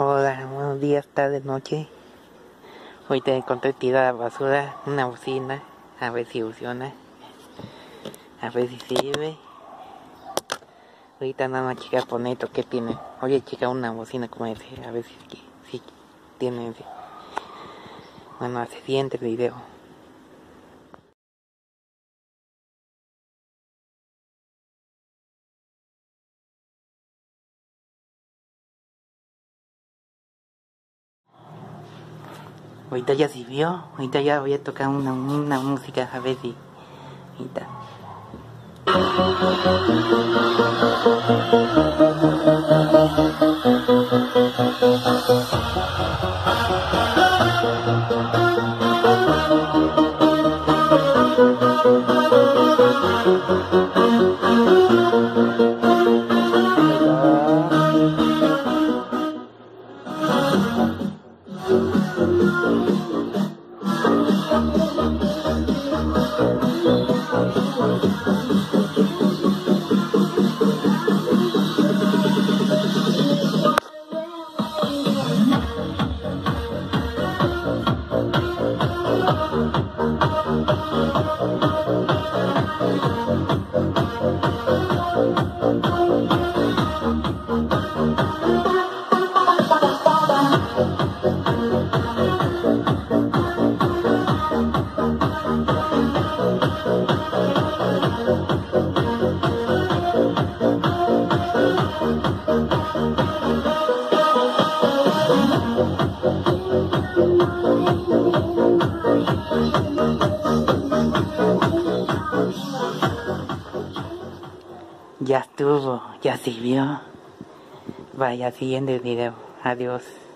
Hola, buenos días, tarde, noche. Hoy te encontré tirada basura, una bocina, a ver si funciona, a ver si sirve. Ahorita nada más chica pone esto que tiene. Oye chica, una bocina como ese, a ver si, si tiene ese. Bueno, hace siguiente video. Ahorita ya sirvió, ahorita ya voy a tocar una, una música a ver si. Ahorita. Ya estuvo, ya sirvió. Vaya, siguiente video. Adiós.